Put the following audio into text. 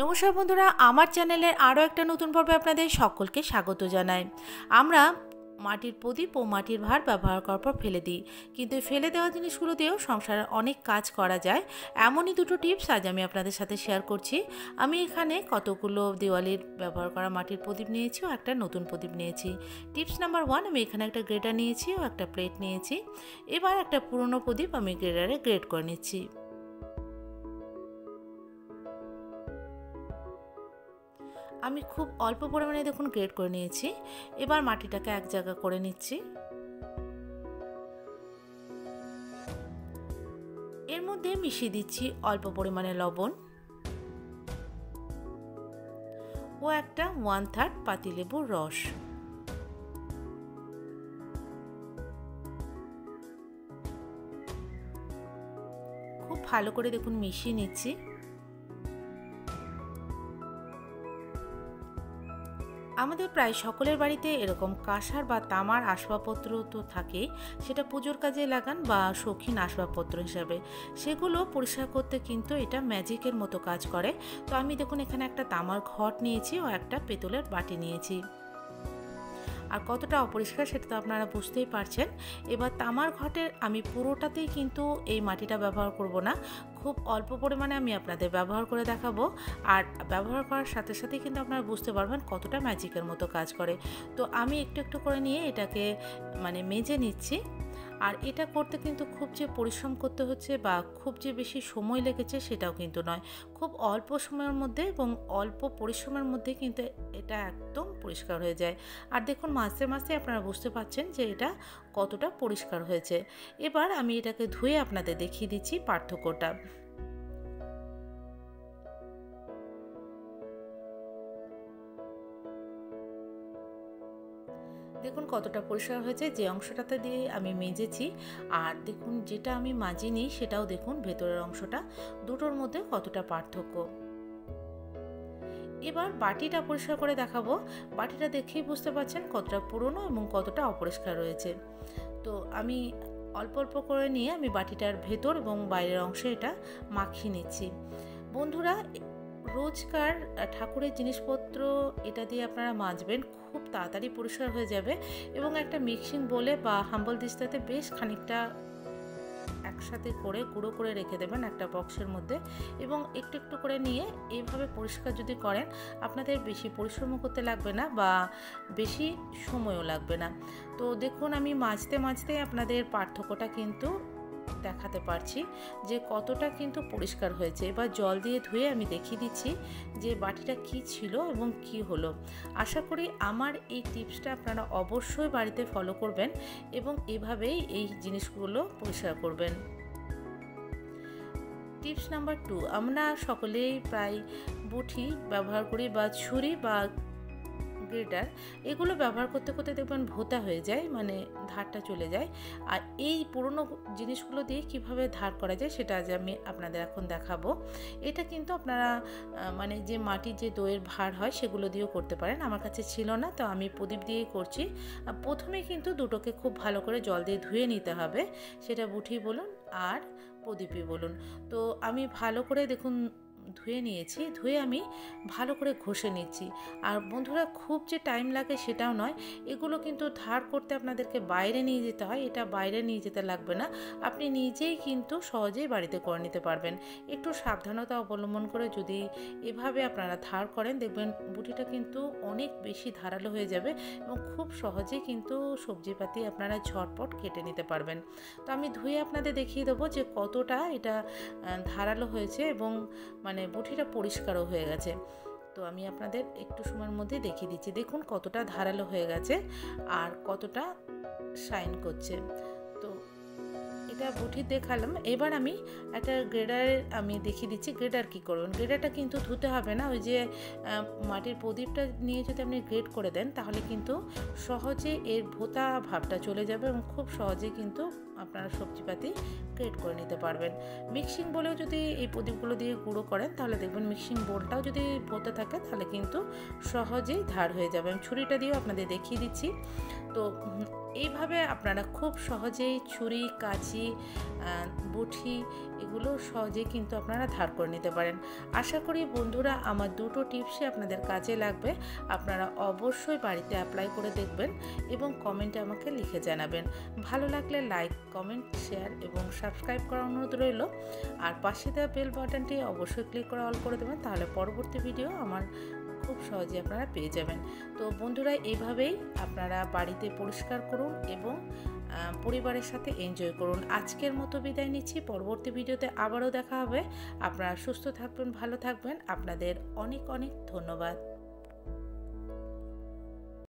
নমস্কার বন্ধুরা, আমার চ্যানেলের আরও একটা নতুন পর্বে আপনাদের সকলকে স্বাগত জানাই। আমরা মাটির প্রদীপ ও মাটির ভার ব্যবহার করার পর ফেলে দিই। কিন্তু ফেলে দেওয়া জিনিসগুলো দিয়েও সংসারে অনেক কাজ করা যায়। এমনই দুটো টিপস আজ আমি আপনাদের সাথে শেয়ার করছি। আমি এখানে কতগুলো দেওয়ালির ব্যবহার করা মাটির প্রদীপ নিয়েছি ও একটা নতুন প্রদীপ নিয়েছি। টিপস নাম্বার ওয়ান, আমি এখানে একটা গ্রেটার নিয়েছি ও একটা প্লেট নিয়েছি। এবার একটা পুরনো প্রদীপ আমি গ্রেটারে গ্রেড করে নিচ্ছি। আমি খুব অল্প পরিমাণে দেখুন গ্রেড করে নিয়েছি। এবার মাটিটাকে এক জায়গা করে নিচ্ছি। এর মধ্যে মিশিয়ে দিচ্ছি অল্প পরিমাণে লবণ। ও একটা ওয়ান থার্ড পাতিলেবুর রস। খুব ভালো করে দেখুন মিশিয়ে নিচ্ছি। আমাদের প্রায় সকলের বাড়িতে এরকম কাঁসার বা তামার আসবাবপত্র তো থাকে। সেটা পুজোর কাজে লাগান বা শৌখিন আসবাবপত্র হিসাবে। সেগুলো পরিষ্কার করতে কিন্তু এটা ম্যাজিকের মতো কাজ করে। তো আমি দেখুন এখানে একটা তামার ঘট নিয়েছি ও একটা পেতলের বাটি নিয়েছি। আর কতটা অপরিষ্কার সেটা তো আপনারা বুঝতেই পারছেন। এবার তামার ঘটের আমি পুরোটাতেই কিন্তু এই মাটিটা ব্যবহার করব না। খুব অল্প পরিমাণে আমি আপনাদের ব্যবহার করে দেখাবো। আর ব্যবহার করার সাথে সাথেই কিন্তু আপনারা বুঝতে পারবেন কতটা ম্যাজিকের মতো কাজ করে। তো আমি একটু একটু করে নিয়ে এটাকে মানে মেজে নিচ্ছি। আর এটা করতে কিন্তু খুব যে পরিশ্রম করতে হচ্ছে বা খুব যে বেশি সময় লেগেছে সেটাও কিন্তু নয়। খুব অল্প সময়ের মধ্যে এবং অল্প পরিশ্রমের মধ্যে কিন্তু এটা একদম পরিষ্কার হয়ে যায়। আর দেখুন মাঝে মাঝে আপনারা বুঝতে পারছেন যে এটা কতটা পরিষ্কার হয়েছে। এবার আমি এটাকে ধুয়ে আপনাদের দেখিয়ে দিচ্ছি পার্থক্যটা। দেখুন কতটা পরিষ্কার হয়েছে, যে অংশটাতে দিয়ে আমি মেজেছি। আর দেখুন যেটা আমি মাজিনি সেটাও দেখুন ভেতরের অংশটা, দুটোর মধ্যে কতটা পার্থক্য। এবার বাটিটা পরিষ্কার করে দেখাবো। বাটিটা দেখেই বুঝতে পারছেন কতটা পুরনো এবং কতটা অপরিষ্কার রয়েছে। তো আমি অল্প অল্প করে নিয়ে আমি বাটিটার ভেতর এবং বাইরের অংশে এটা মাখিয়ে নিচ্ছি। বন্ধুরা রোজকার ঠাকুরের জিনিসপত্র এটা দিয়ে আপনারা মাজবেন, খুব তাড়াতাড়ি পরিষ্কার হয়ে যাবে এবং একটা মিক্সিং বলে বা হাম্বল দিস্তাতে বেশ খানিকটা একসাথে করে গুঁড়ো করে রেখে দেবেন একটা বক্সের মধ্যে এবং একটু একটু করে নিয়ে এইভাবে পরিষ্কার যদি করেন, আপনাদের বেশি পরিশ্রমও করতে লাগবে না বা বেশি সময়ও লাগবে না। তো দেখুন, আমি মাজতে মাজতে আপনাদের পার্থক্যটা কিন্তু দেখাতে পারছি যে কতটা কিন্তু পরিষ্কার হয়েছে। এবার জল দিয়ে ধুয়ে আমি দেখিয়ে দিচ্ছি যে বাটিটা কি ছিল এবং কি হলো। আশা করি আমার এই টিপসটা আপনারা অবশ্যই বাড়িতে ফলো করবেন এবং এভাবেই এই জিনিসগুলো পরিষ্কার করবেন। টিপস নাম্বার টু, আমরা সকলেই প্রায় বুঠি ব্যবহার করি বা ছুরি বা গ্রেটার এগুলো ব্যবহার করতে করতে দেখবেন ভোতা হয়ে যায় মানে ধারটা চলে যায়। আর এই পুরনো জিনিসগুলো দিয়ে কীভাবে ধার করা যায় সেটা আজ আমি আপনাদের এখন দেখাবো। এটা কিন্তু আপনারা মানে যে মাটির যে দইয়ের ভার হয় সেগুলো দিয়েও করতে পারেন। আমার কাছে ছিল না, তো আমি প্রদীপ দিয়েই করছি। প্রথমে কিন্তু দুটোকে খুব ভালো করে জল দিয়ে ধুয়ে নিতে হবে। সেটা বুঠি বলুন আর প্রদীপই বলুন। তো আমি ভালো করে দেখুন ধুয়ে নিয়েছি, ধুয়ে আমি ভালো করে ঘষে নিচ্ছি। আর বন্ধুরা, খুব যে টাইম লাগে সেটাও নয়। এগুলো কিন্তু ধার করতে আপনাদেরকে বাইরে নিয়ে যেতে হয়। এটা বাইরে নিয়ে যেতে লাগবে না। আপনি নিজেই কিন্তু সহজেই বাড়িতে করে নিতে পারবেন। একটু সাবধানতা অবলম্বন করে যদি এভাবে আপনারা ধার করেন, দেখবেন বুটিটা কিন্তু অনেক বেশি ধারালো হয়ে যাবে এবং খুব সহজেই কিন্তু সবজিপাতি আপনারা ঝটপট কেটে নিতে পারবেন। তো আমি ধুয়ে আপনাদের দেখিয়ে দেবো যে কতটা এটা ধারালো হয়েছে এবং মানে মানে বটিটা পরিষ্কারও হয়ে গেছে। তো আমি আপনাদের একটু সময়ের মধ্যে দেখিয়ে দিচ্ছি। দেখুন কতটা ধারালো হয়ে গেছে আর কতটা শাইন করছে। তো এটা বুটি দেখালাম। এবার আমি একটা গ্রেডার আমি দেখিয়ে দিচ্ছি গ্রেডার কী করবেন। গ্রেডারটা কিন্তু ধুতে হবে না। ওই যে মাটির প্রদীপটা নিয়ে যদি আপনি গ্রেড করে দেন তাহলে কিন্তু সহজে এর ভোতা ভাবটা চলে যাবে এবং খুব সহজে কিন্তু আপনারা সবজিপাতি গ্রেড করে নিতে পারবেন। মিক্সিং বলেও যদি এই প্রদীপগুলো দিয়ে গুঁড়ো করেন, তাহলে দেখবেন মিক্সিং বোলটাও যদি ভরতে থাকে, তাহলে কিন্তু সহজেই ধার হয়ে যাবে। আমি ছুরিটা দিয়েও আপনাদের দেখিয়ে দিচ্ছি। তো, এইভাবে আপনারা খুব সহজেই ছুরি, কাঁচি বুঠি এগুলো সহজেই কিন্তু আপনারা ধার করে নিতে পারেন। আশা করি বন্ধুরা আমার দুটো টিপসই আপনাদের কাজে লাগবে। আপনারা অবশ্যই বাড়িতে অ্যাপ্লাই করে দেখবেন এবং কমেন্টে আমাকে লিখে জানাবেন। ভালো লাগলে লাইক কমেন্ট, শেয়ার এবং সাবস্ক্রাইব করার অনুরোধ রইল। আর পাশে দেওয়া বেল বাটনটি অবশ্যই ক্লিক করে অল করে দেবেন, তাহলে পরবর্তী ভিডিও আমার খুব সহজে আপনারা পেয়ে যাবেন। তো বন্ধুরা এইভাবেই আপনারা বাড়িতে পরিষ্কার করুন এবং পরিবারের সাথে এনজয় করুন। আজকের মতো বিদায় নিচ্ছি, পরবর্তী ভিডিওতে আবারও দেখা হবে। আপনারা সুস্থ থাকবেন, ভালো থাকবেন। আপনাদের অনেক অনেক ধন্যবাদ।